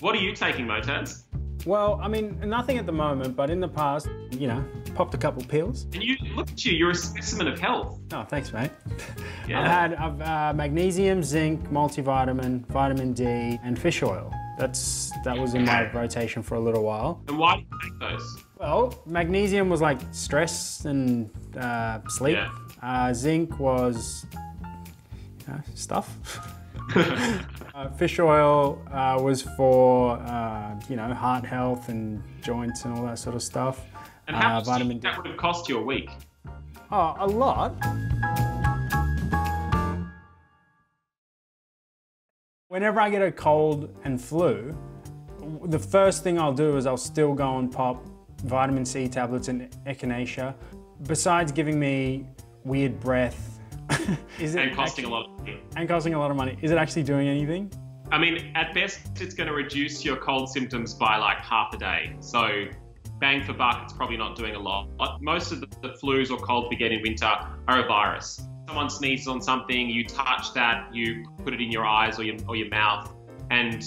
What are you taking, Moataz? Well, I mean, nothing at the moment, but in the past, you know, popped a couple pills. And you look at you, you're a specimen of health. Oh, thanks, mate. Yeah. I've had I've, uh, magnesium, zinc, multivitamin, vitamin D, and fish oil. That's that was in my rotation for a little while. And why do you take those? Well, magnesium was like stress and uh, sleep. Yeah. Uh, zinc was you know, stuff. uh, fish oil uh, was for uh, you know heart health and joints and all that sort of stuff. And how Uh, much vitamin D. that would have cost you a week? Oh, a lot. Whenever I get a cold and flu, the first thing I'll do is I'll still go and pop vitamin C tablets and echinacea. Besides giving me weird breath, is it And costing actu- a lot of money. and costing a lot of money, is it actually doing anything? I mean, at best, it's going to reduce your cold symptoms by like half a day. So, bang for buck, it's probably not doing a lot. Most of the, the flus or colds we get in winter are a virus. Someone sneezes on something, you touch that, you put it in your eyes or your, or your mouth, and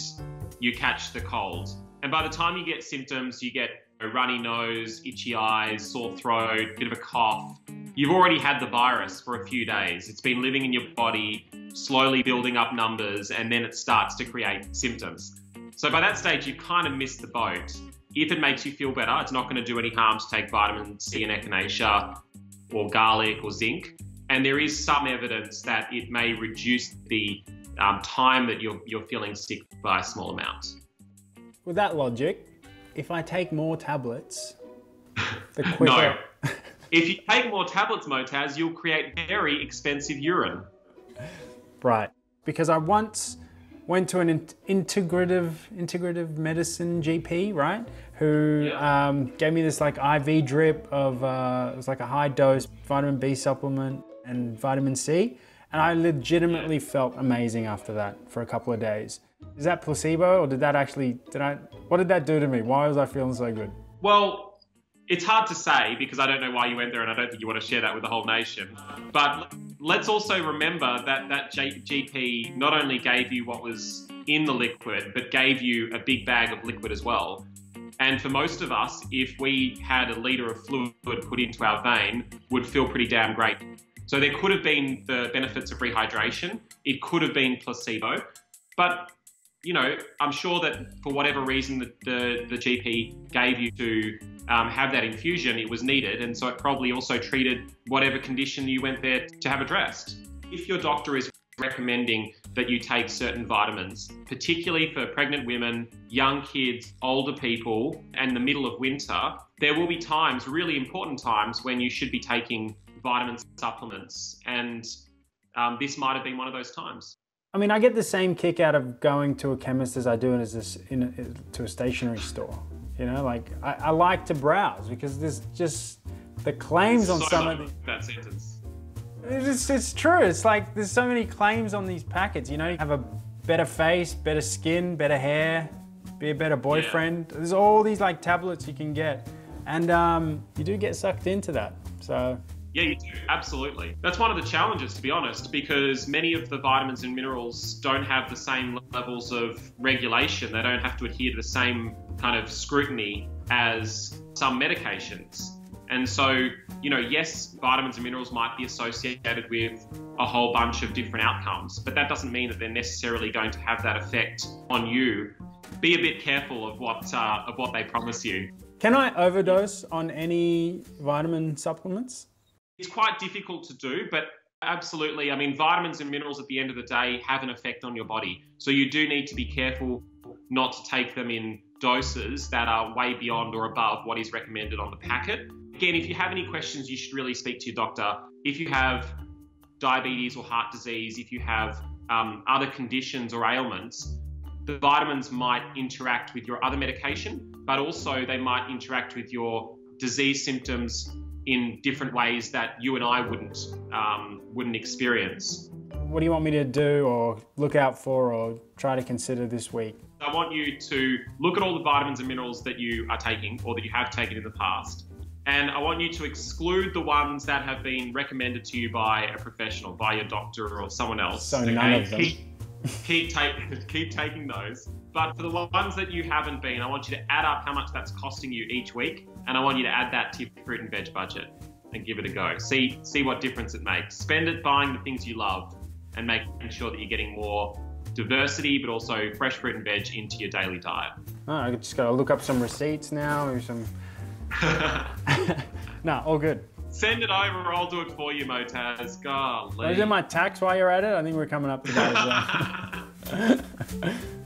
you catch the cold. And by the time you get symptoms, you get a runny nose, itchy eyes, sore throat, bit of a cough. You've already had the virus for a few days. It's been living in your body, slowly building up numbers, and then it starts to create symptoms. So by that stage, you've kind of missed the boat. If it makes you feel better, it's not going to do any harm to take vitamin C and echinacea or garlic or zinc. And there is some evidence that it may reduce the um, time that you're, you're feeling sick by a small amount. With that logic, if I take more tablets, the quicker. No. If you take more tablets, Moataz, you'll create very expensive urine. Right. Because I once went to an in- integrative integrative medicine GP, right? Who Yeah. um, gave me this like IV drip of uh, it was like a high dose vitamin B supplement and vitamin C, and I legitimately felt amazing after that for a couple of days. Is that placebo or did that actually did I what did that do to me? Why was I feeling so good? Well, it's hard to say because I don't know why you went there and I don't think you want to share that with the whole nation. But let's also remember that that J- GP not only gave you what was in the liquid, but gave you a big bag of liquid as well. And for most of us, if we had a litre of fluid put into our vein, would feel pretty damn great. So there could have been the benefits of rehydration. It could have been placebo. But you know, I'm sure that for whatever reason that the, the GP gave you to um, have that infusion, it was needed. And so it probably also treated whatever condition you went there to have addressed. If your doctor is recommending that you take certain vitamins, particularly for pregnant women, young kids, older people, and the middle of winter, there will be times, really important times, when you should be taking vitamin supplements. And um, this might have been one of those times. I mean, I get the same kick out of going to a chemist as I do as this in a, to a stationery store. You know, like I, I like to browse because there's just the claims on some of the. that sentence. It's, it's true. It's like there's so many claims on these packets. You know, you have a better face, better skin, better hair, be a better boyfriend. There's all these like tablets you can get, and um, you do get sucked into that. So Yeah, you do. Absolutely. That's one of the challenges, to be honest, because many of the vitamins and minerals don't have the same levels of regulation. They don't have to adhere to the same kind of scrutiny as some medications. And so, you know, yes, vitamins and minerals might be associated with a whole bunch of different outcomes, but that doesn't mean that they're necessarily going to have that effect on you. Be a bit careful of what uh, of what they promise you. can I overdose on any vitamin supplements? It's quite difficult to do, but absolutely. I mean, vitamins and minerals at the end of the day have an effect on your body. So you do need to be careful not to take them in doses that are way beyond or above what is recommended on the packet. Again, if you have any questions, you should really speak to your doctor. If you have diabetes or heart disease, if you have um, other conditions or ailments, the vitamins might interact with your other medication, but also they might interact with your disease symptoms in different ways that you and I wouldn't um, wouldn't experience. What do you want me to do or look out for or try to consider this week? I want you to look at all the vitamins and minerals that you are taking or that you have taken in the past. And I want you to exclude the ones that have been recommended to you by a professional, by your doctor or someone else. So none of them. Keep, keep take, keep taking those. But for the ones that you haven't been, I want you to add up how much that's costing you each week, and I want you to add that to your fruit and veg budget and give it a go. See see what difference it makes. Spend it buying the things you love and making sure that you're getting more diversity, but also fresh fruit and veg into your daily diet. Oh, I just got to look up some receipts now or some. no, all good. Send it over. I'll do it for you, Moataz. Golly. Is it my tax while you're at it? I think we're coming up to that as well.